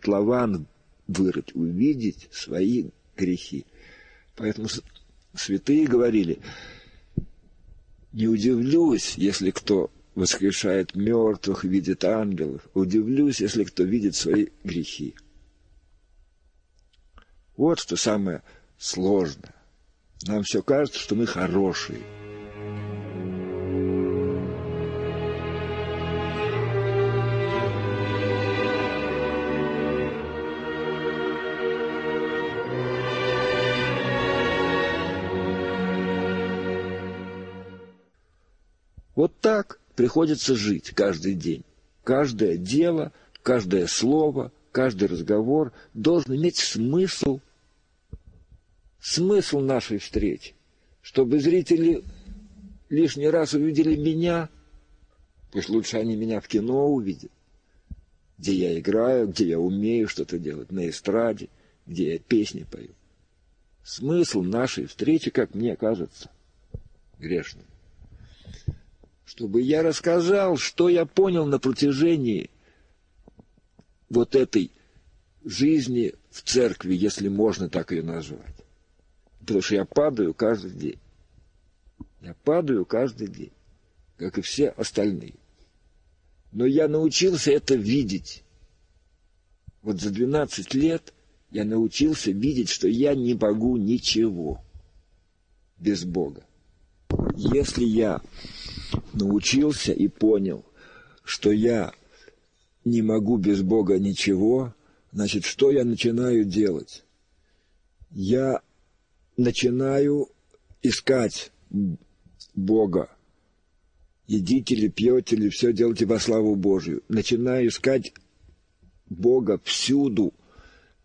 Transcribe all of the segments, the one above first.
котлован вырыть, увидеть свои грехи. Поэтому святые говорили, не удивлюсь, если кто воскрешает мертвых, видит ангелов. Удивлюсь, если кто видит свои грехи. Вот что самое сложное. Нам все кажется, что мы хорошие. Вот так приходится жить каждый день. Каждое дело, каждое слово, каждый разговор должен иметь смысл, смысл нашей встречи, чтобы зрители лишний раз увидели меня, пусть лучше они меня в кино увидят, где я играю, где я умею что-то делать, на эстраде, где я песни пою. Смысл нашей встречи, как мне кажется, грешным чтобы я рассказал, что я понял на протяжении вот этой жизни в церкви, если можно так ее назвать. Потому что я падаю каждый день. Я падаю каждый день, как и все остальные. Но я научился это видеть. Вот за 12 лет я научился видеть, что я не могу ничего без Бога. Если я научился и понял, что я не могу без Бога ничего, значит, что я начинаю делать? Я начинаю искать Бога. Едите ли, пьете ли, все делайте во славу Божию. Начинаю искать Бога всюду,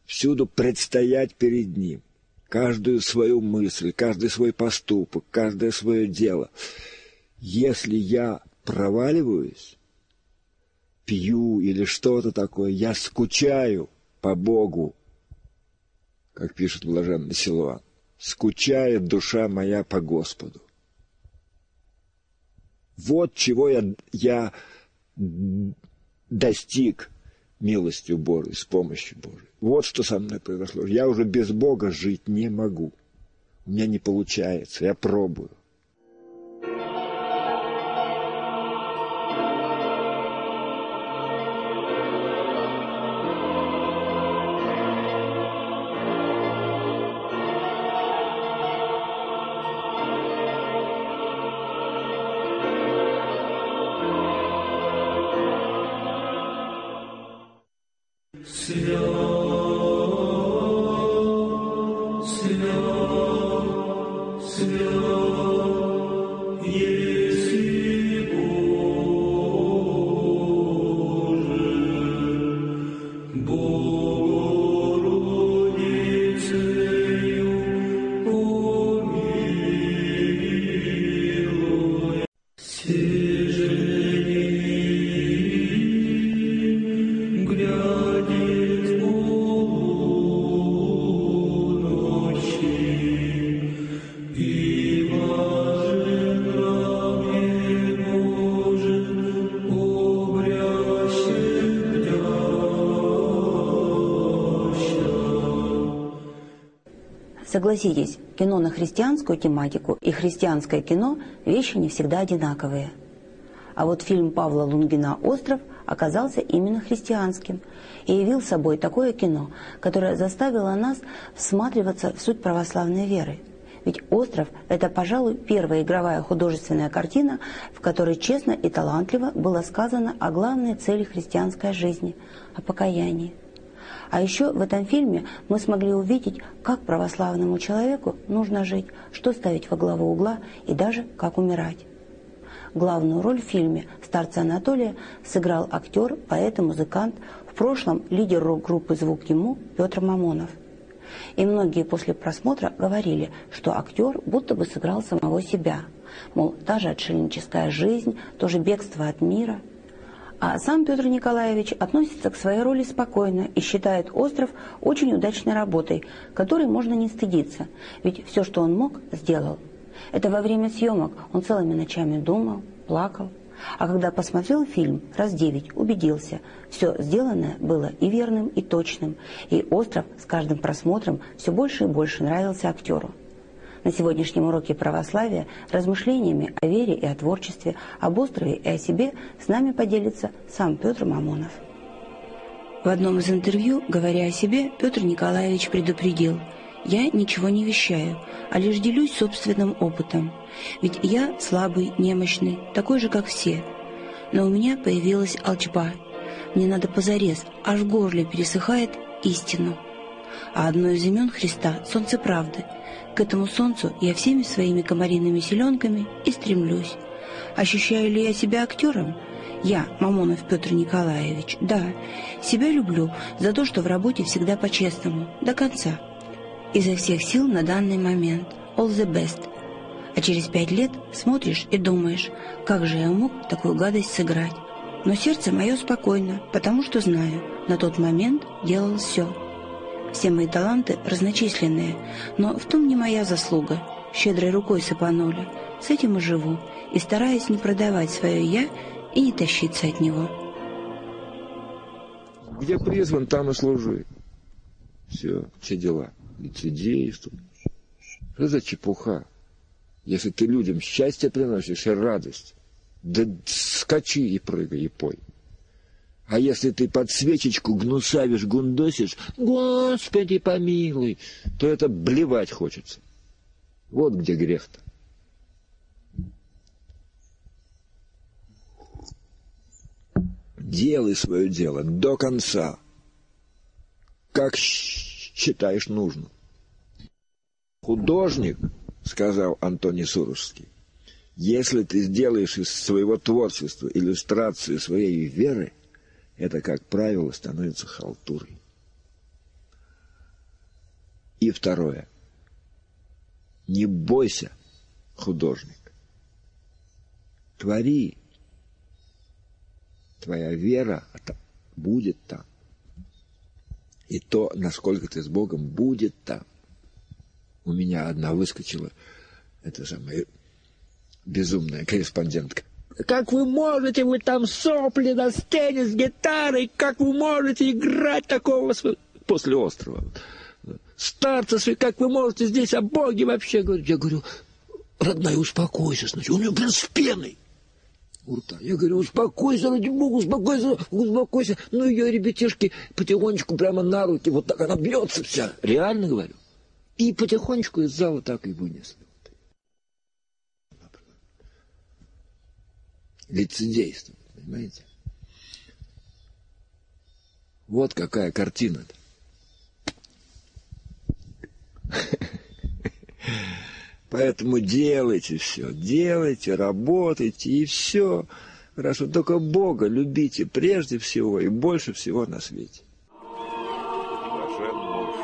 всюду предстоять перед Ним. Каждую свою мысль, каждый свой поступок, каждое свое дело – если я проваливаюсь, пью или что-то такое, я скучаю по Богу, как пишет блаженный Силуан. Скучает душа моя по Господу. Вот чего я, я достиг милостью Божией, с помощью Божией. Вот что со мной произошло. Я уже без Бога жить не могу. У меня не получается, я пробую. Согласитесь, кино на христианскую тематику и христианское кино – вещи не всегда одинаковые. А вот фильм Павла Лунгина «Остров» оказался именно христианским и явил собой такое кино, которое заставило нас всматриваться в суть православной веры. Ведь «Остров» – это, пожалуй, первая игровая художественная картина, в которой честно и талантливо было сказано о главной цели христианской жизни – о покаянии. А еще в этом фильме мы смогли увидеть, как православному человеку нужно жить, что ставить во главу угла и даже как умирать. Главную роль в фильме «Старца Анатолия» сыграл актер, поэт и музыкант, в прошлом лидер рок-группы «Звук ему» Петр Мамонов. И многие после просмотра говорили, что актер будто бы сыграл самого себя. Мол, та же отшельническая жизнь, тоже бегство от мира – а сам Петр Николаевич относится к своей роли спокойно и считает остров очень удачной работой, которой можно не стыдиться, ведь все, что он мог, сделал. Это во время съемок он целыми ночами думал, плакал, А когда посмотрел фильм раз девять, убедился, все сделанное было и верным, и точным, и остров с каждым просмотром все больше и больше нравился актеру. На сегодняшнем уроке православия размышлениями о вере и о творчестве, об острове и о себе с нами поделится сам Петр Мамонов. В одном из интервью, говоря о себе, Петр Николаевич предупредил «Я ничего не вещаю, а лишь делюсь собственным опытом. Ведь я слабый, немощный, такой же, как все. Но у меня появилась алчба. Мне надо позарез, аж в горле пересыхает истину. А одно из имен Христа — солнце правды — к этому солнцу я всеми своими комариными селенками и стремлюсь. Ощущаю ли я себя актером? Я, Мамонов Петр Николаевич, да, себя люблю за то, что в работе всегда по-честному, до конца. Изо всех сил на данный момент. All the best. А через пять лет смотришь и думаешь, как же я мог такую гадость сыграть. Но сердце мое спокойно, потому что знаю, на тот момент делал все. Все мои таланты разночисленные, но в том не моя заслуга. Щедрой рукой сыпанули. С этим и живу, и стараюсь не продавать свое «я» и не тащиться от него. Где призван, там и служи. Все, все дела. Лицедейство. Что за чепуха? Если ты людям счастье приносишь и радость, да скачи и прыгай, и пой. А если ты под свечечку гнусавишь, гундосишь, Господи помилуй, то это блевать хочется. Вот где грех-то. Делай свое дело до конца, как считаешь нужным. Художник, сказал Антоний Сурожский, если ты сделаешь из своего творчества иллюстрацию своей веры, это, как правило, становится халтурой. И второе. Не бойся, художник. Твори. Твоя вера будет там. И то, насколько ты с Богом, будет там. У меня одна выскочила, это самая безумная корреспондентка. Как вы можете, вы там сопли на сцене с гитарой, как вы можете играть такого после острова? Старца как вы можете здесь о Боге вообще говорить? Я говорю, родная, успокойся сначала. У него прям с пеной у рта. Я говорю, успокойся, ради бога, успокойся, успокойся. Ну, ее ребятишки потихонечку прямо на руки, вот так она бьется вся. Реально говорю. И потихонечку из зала так и вынесли. лицедействовать, понимаете? Вот какая картина-то. Поэтому делайте все, делайте, работайте и все. Хорошо, только Бога любите прежде всего и больше всего на свете. Блажен муж,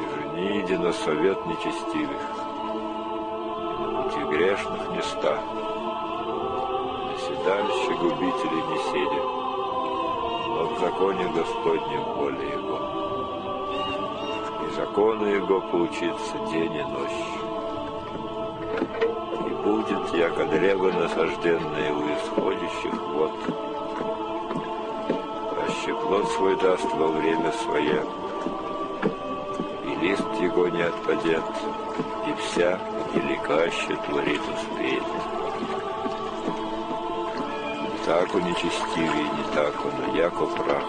и жени на совет нечестивых, и на пути грешных места седалище губителей не сидит, но в законе Господнем воля его. Закону его поучиться день и ночь. И будет, яко древо насажденное у исходящих вод. Аще плод свой даст во время свое, и лист его не отпадет, и вся, и лекаще творит успеет. Так нечестивый, не так он, яко прах.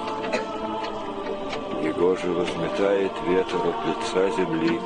Его же возметает ветер от лица земли,